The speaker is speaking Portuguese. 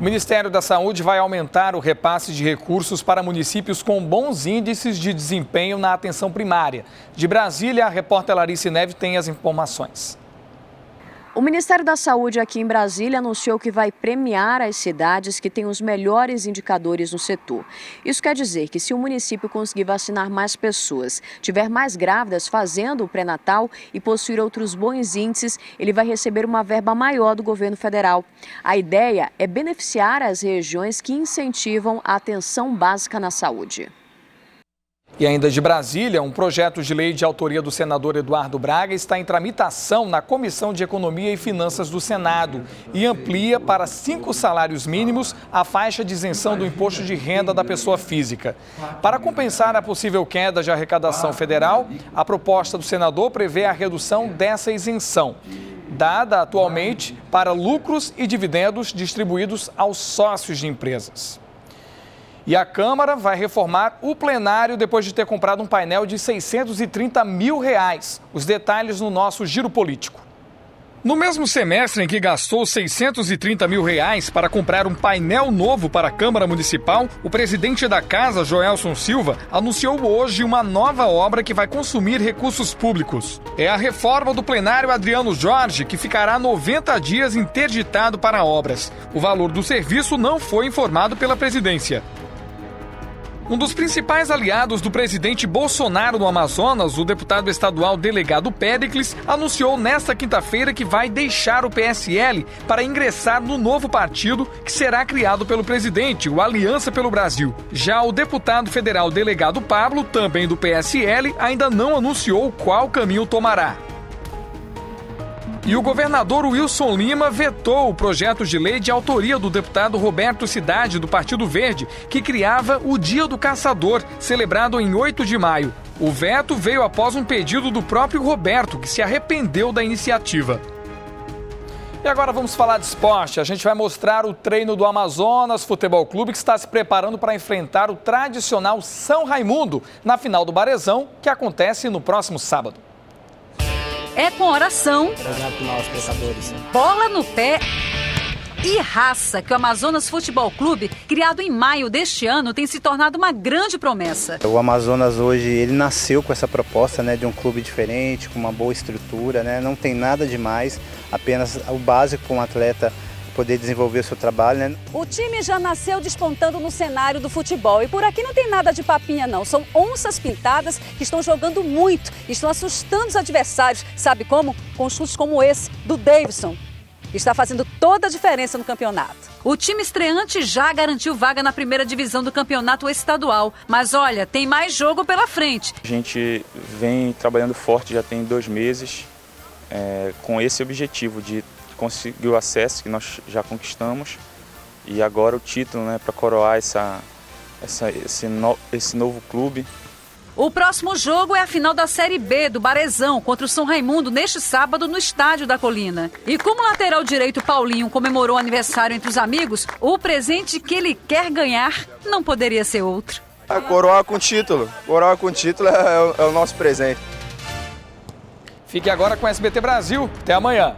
O Ministério da Saúde vai aumentar o repasse de recursos para municípios com bons índices de desempenho na atenção primária. De Brasília, a repórter Larissa Neve tem as informações. O Ministério da Saúde aqui em Brasília anunciou que vai premiar as cidades que têm os melhores indicadores no setor. Isso quer dizer que se o município conseguir vacinar mais pessoas, tiver mais grávidas fazendo o pré-natal e possuir outros bons índices, ele vai receber uma verba maior do governo federal. A ideia é beneficiar as regiões que incentivam a atenção básica na saúde. E ainda de Brasília, um projeto de lei de autoria do senador Eduardo Braga está em tramitação na Comissão de Economia e Finanças do Senado e amplia para cinco salários mínimos a faixa de isenção do imposto de renda da pessoa física. Para compensar a possível queda de arrecadação federal, a proposta do senador prevê a redução dessa isenção dada atualmente para lucros e dividendos distribuídos aos sócios de empresas. E a Câmara vai reformar o plenário depois de ter comprado um painel de 630 mil reais. Os detalhes no nosso giro político. No mesmo semestre em que gastou 630 mil reais para comprar um painel novo para a Câmara Municipal, o presidente da casa, Joelson Silva, anunciou hoje uma nova obra que vai consumir recursos públicos. É a reforma do plenário Adriano Jorge, que ficará 90 dias interditado para obras. O valor do serviço não foi informado pela presidência. Um dos principais aliados do presidente Bolsonaro no Amazonas, o deputado estadual delegado Péricles, anunciou nesta quinta-feira que vai deixar o PSL para ingressar no novo partido que será criado pelo presidente, o Aliança pelo Brasil. Já o deputado federal delegado Pablo, também do PSL, ainda não anunciou qual caminho tomará. E o governador Wilson Lima vetou o projeto de lei de autoria do deputado Roberto Cidade, do Partido Verde, que criava o Dia do Caçador, celebrado em 8 de maio. O veto veio após um pedido do próprio Roberto, que se arrependeu da iniciativa. E agora vamos falar de esporte. A gente vai mostrar o treino do Amazonas Futebol Clube, que está se preparando para enfrentar o tradicional São Raimundo na final do Barezão, que acontece no próximo sábado é com oração, bola no pé e raça que o Amazonas Futebol Clube, criado em maio deste ano, tem se tornado uma grande promessa. O Amazonas hoje ele nasceu com essa proposta, né, de um clube diferente, com uma boa estrutura, né, não tem nada demais, apenas o básico para um atleta poder desenvolver o seu trabalho. Né? O time já nasceu despontando no cenário do futebol e por aqui não tem nada de papinha não, são onças pintadas que estão jogando muito, estão assustando os adversários, sabe como? Com chutes como esse do Davidson, está fazendo toda a diferença no campeonato. O time estreante já garantiu vaga na primeira divisão do campeonato estadual, mas olha, tem mais jogo pela frente. A gente vem trabalhando forte já tem dois meses é, com esse objetivo de conseguiu acesso, que nós já conquistamos, e agora o título né, para coroar essa, essa, esse, no, esse novo clube. O próximo jogo é a final da Série B do Barezão contra o São Raimundo neste sábado no Estádio da Colina. E como o lateral direito Paulinho comemorou o aniversário entre os amigos, o presente que ele quer ganhar não poderia ser outro. A coroa com título. Coroa com título é, é o nosso presente. Fique agora com o SBT Brasil. Até amanhã.